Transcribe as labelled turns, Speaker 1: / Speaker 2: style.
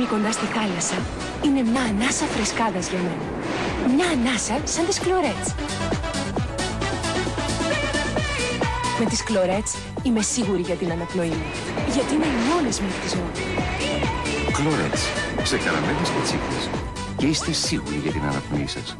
Speaker 1: στιγμή κοντά στη θάλασσα είναι μια ανάσα φρεσκάδας για μένα. Μια ανάσα σαν τις κλωρέτς. Με τις κλωρέτς είμαι σίγουρη για την αναπνοή μου. Γιατί είναι οι μόνες μου τη ζωή.
Speaker 2: Κλωρέτς, σε καραμέλες και. Και είστε σίγουροι για την αναπνοή σας.